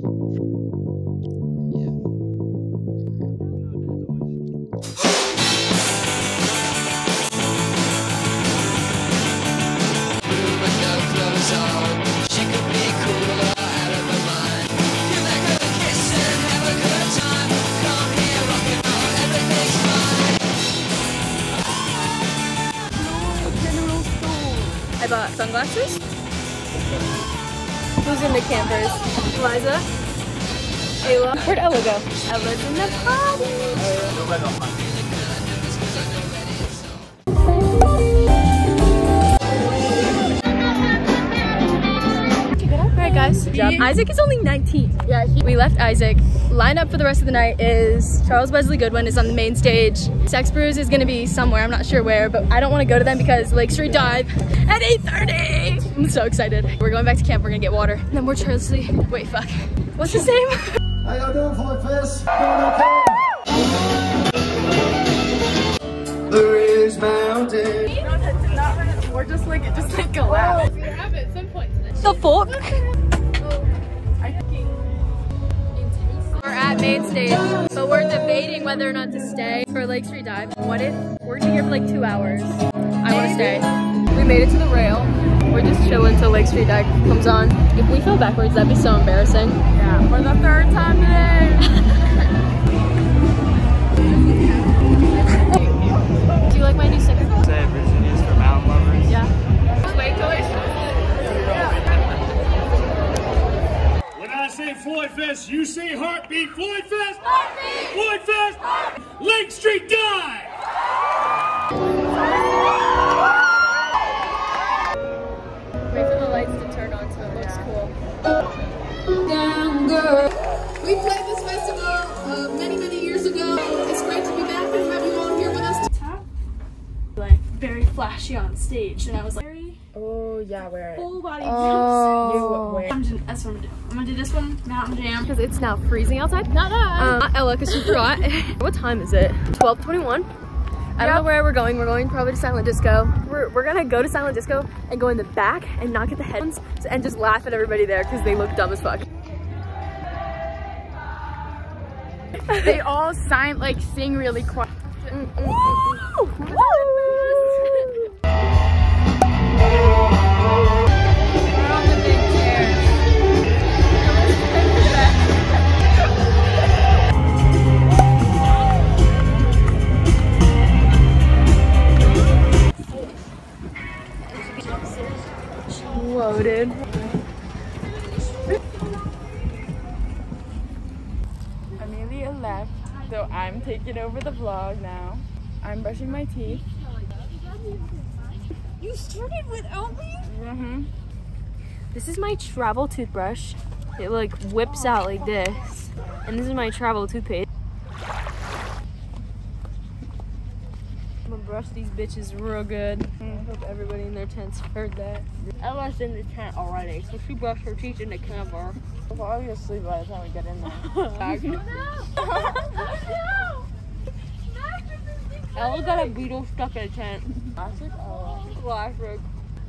I bought sunglasses. Who's in the campers? Eliza? Ayla? Where'd Ella go? Ella's in the party. Alright guys, job. Isaac is only 19. Yeah, we left Isaac. Line up for the rest of the night is Charles Wesley Godwin is on the main stage. Sex Brews is gonna be somewhere, I'm not sure where, but I don't wanna go to them because Lake Street Dive at 8.30. I'm so excited. We're going back to camp, we're gonna get water. And then we're Charlie, wait, fuck. What's his name? How y'all doing, Floyd Fest? Doing okay? There is mountain. We're just like, just like go out. The fork. Oh, we're at main stage, but we're debating whether or not to stay for Lake Street Dive. What if we're gonna be here for like two hours? I wanna stay. We made it to the rail. We're just chilling till Lake Street Dive comes on. If we fell backwards, that'd be so embarrassing. Yeah, for the third time today. stage, and I was like, very Oh yeah, wear it. full body Oh. jumpsuit. I'm doing, that's what I'm gonna do. I'm gonna do this one, Mountain Jam, because it's now freezing outside. Not that. Um, not Ella, because she forgot. what time is it? 12:21. I don't know where we're going. We're going probably to Silent Disco. We're, we're gonna go to Silent Disco and go in the back and not get the headphones and just laugh at everybody there because they look dumb as fuck. They all sign like sing really quiet. Whoa, dude. Amelia left, so I'm taking over the vlog now. I'm brushing my teeth. You started without me? Mm-hmm. This is my travel toothbrush. It like whips out like this. And this is my travel toothpaste. I'm gonna brush these bitches real good. I hope everybody in their tents heard that. Ella's in the tent already, so she brushed her teeth in the camper. We'll all be asleep by the time we get in there. Ella got a beetle stuck in a tent. Oh.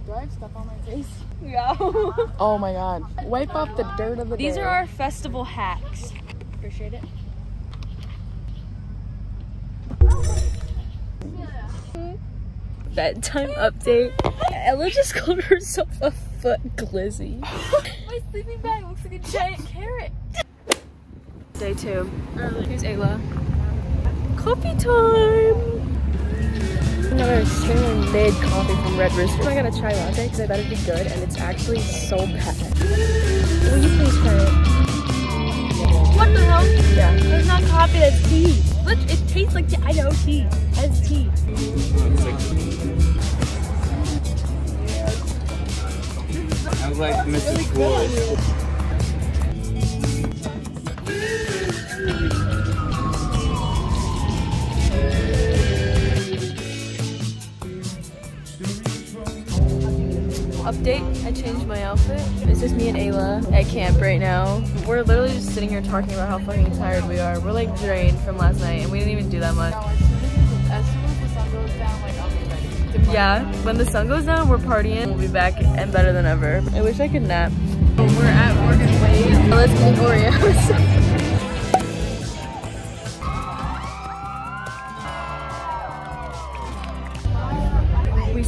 Do I have stuff on my face? Yeah. Oh my god. Wipe off the dirt of the These day. are our festival hacks. Appreciate it. Bedtime update. Ella just called herself a foot glizzy. My sleeping bag looks like a giant carrot. Day two. Here's Ayla. Coffee time! Another extremely mid coffee from Red Rooster. I got a chai latte because I thought it'd be good and it's actually so bad. Will you please try it? What the hell? Yeah. It's not coffee, it's tea. Look, it tastes like tea. I know tea. It's tea. Sounds like Mrs. Floyd. Update, I changed my outfit. It's just me and Ayla at camp right now. We're literally just sitting here talking about how fucking tired we are. We're like drained from last night and we didn't even do that much. As soon as the sun goes down, like I'll be ready. to Yeah, when the sun goes down, we're partying. We'll be back and better than ever. I wish I could nap. We're at Morgan Wade. Let's get Oreos.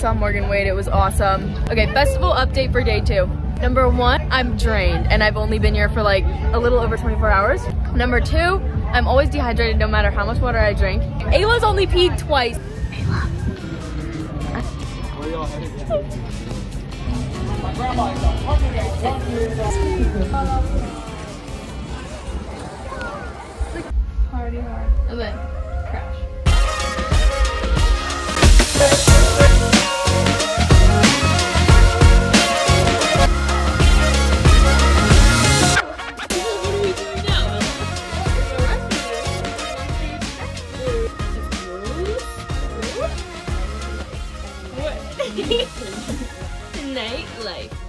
saw Morgan Wade. It was awesome. Okay, festival update for day two. Number one, I'm drained and I've only been here for like a little over 24 hours. Number two, I'm always dehydrated no matter how much water I drink. Ayla's only peed twice. And then crash. Nightlife.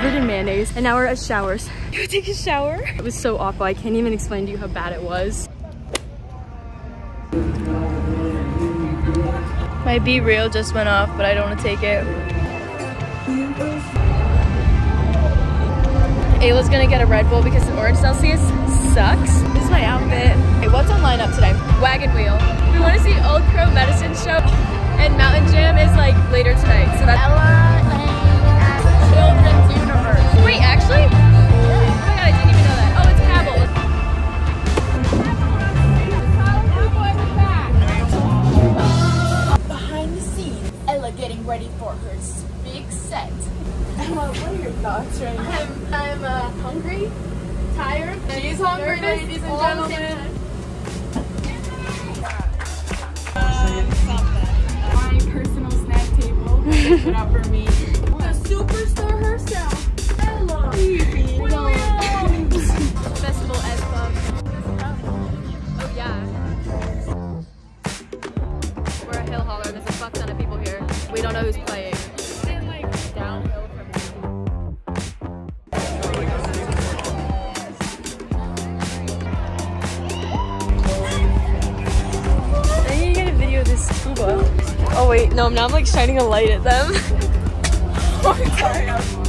Covered in mayonnaise and now we're at showers. Go take a shower. It was so awful. I can't even explain to you how bad it was. My B reel just went off, but I don't want to take it. Ayla's gonna get a Red Bull because the orange Celsius sucks. This is my outfit. Okay, what's on lineup today? Wagon Wheel. We want to see Old Crow Medicine Show, and Mountain Jam is like later tonight. I'm, I'm uh, hungry, tired. She's hungry, ladies and gentlemen. My personal snack table. It up for me. The superstar herself. Williams. Festival S wait, no, now I'm like shining a light at them. Oh it's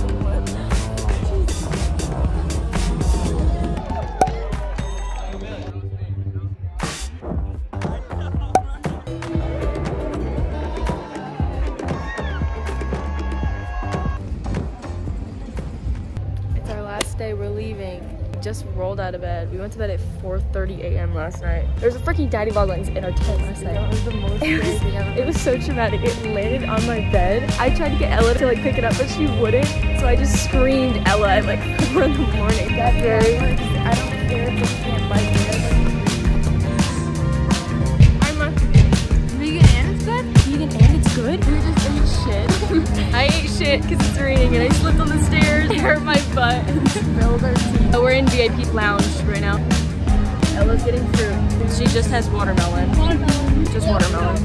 just rolled out of bed. We went to bed at 4:30 a.m. last night. There was a freaking daddy lines in our tent last night. That was the most crazy thing ever. It was so traumatic. It landed on my bed. I tried to get Ella to like pick it up, but she wouldn't. So I just screamed Ella at like 4 in the morning. That very. I don't care if they can't bite me. Good. You just ate shit. I ate shit because it's raining and I slipped on the stairs. It hurt my butt. Spilled our tea. We're in VIP lounge right now. Ella's getting fruit. She just has watermelon. Just watermelon.